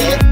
it.